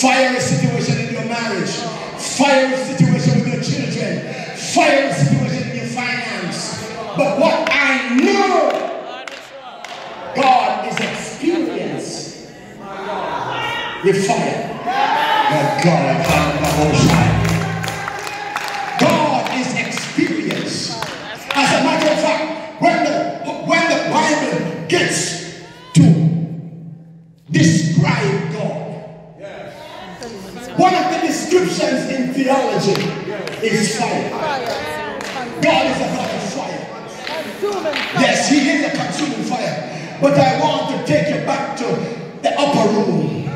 Fiery situation in your marriage. Fiery situation with your children. Fiery situation in your finance. But what I know, God is experienced with fire. God descriptions in theology is fire. God is a God of fire. Yes, He is a consuming fire. But I want to take you back to the upper room.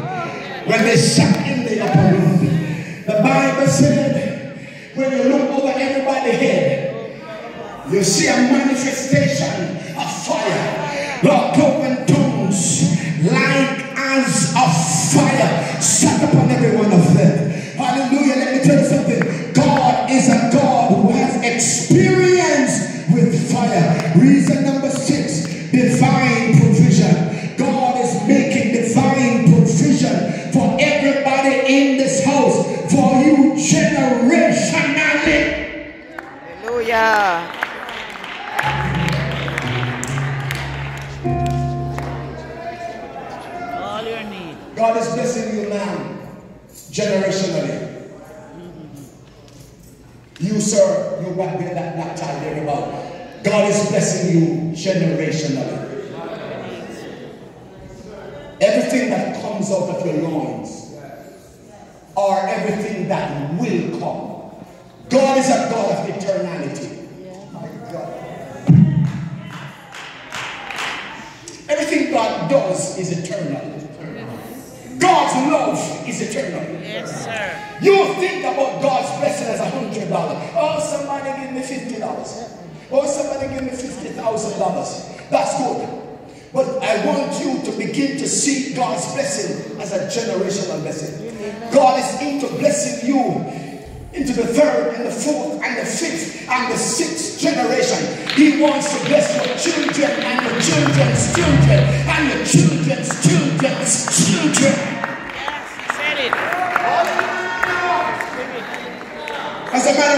When they sat in the upper room, the Bible said, when you look over everybody's head, you see a manifestation of fire. Lord, God is blessing you now, generationally. You, sir, you back there, that black child there about. God is blessing you generationally. Everything that comes out of your loins, or everything that will come. God is a God of eternality. My God. Everything God does is eternal. God's love is eternal. Yes, sir. You think about God's blessing as a hundred dollars. Oh, somebody give me fifty dollars. Oh, somebody give me fifty thousand dollars. That's good. But I want you to begin to see God's blessing as a generational blessing. God is into blessing you into the third and the fourth and the fifth and the sixth generation. He wants to bless your children and your children's children and your children's children's children.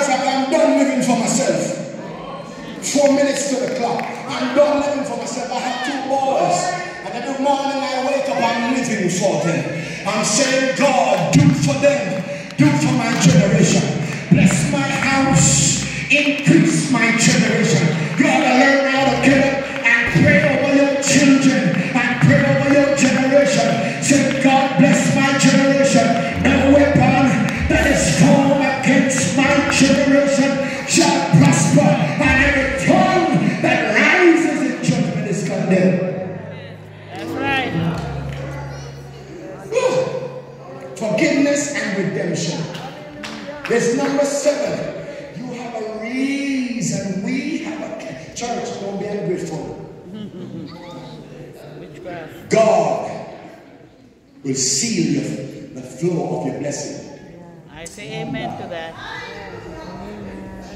Of fact, I'm done living for myself. Four minutes to the clock. I'm done living for myself. I have two boys. And every morning I wake up, I'm living for them. I'm saying, God, do for them. Do for my generation. Bless my house. Increase my generation. You Forgiveness and redemption. There's number seven. You have a reason. We have a church. Don't be ungrateful. God will seal your, the flow of your blessing. I say amen to that.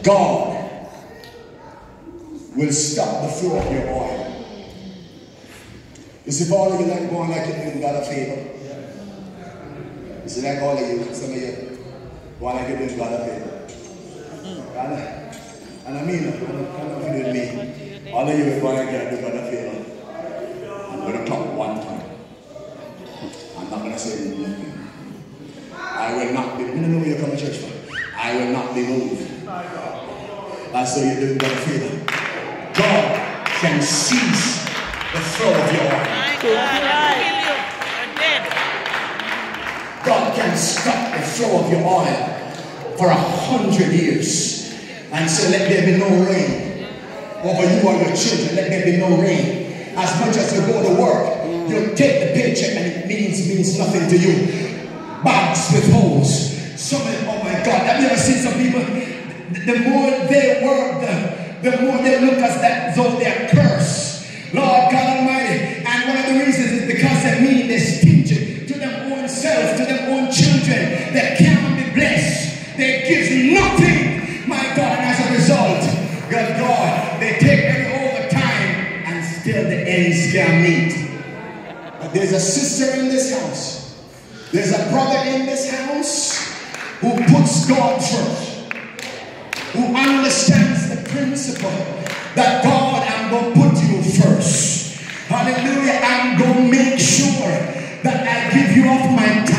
God will stop the flow of your oil. You see, for all of you like going like you're doing God a favor. You you, you, I'm you going to talk one time. I'm not going to say. I will not be, you know where you come to church. I will not be moved. That's so God a favor. God can seize the flow of your oil. God can stop the flow of your oil for a hundred years and say, let there be no rain over you or your children. Let there be no rain. As much as you go to work, you take the paycheck and it means means nothing to you. Bags with holes. Some of oh my God, have you ever seen some people? The the more they work, the, the more they look as that though they're in this house who puts God first, who understands the principle that God, I'm going to put you first. Hallelujah. I'm going to make sure that I give you off my time.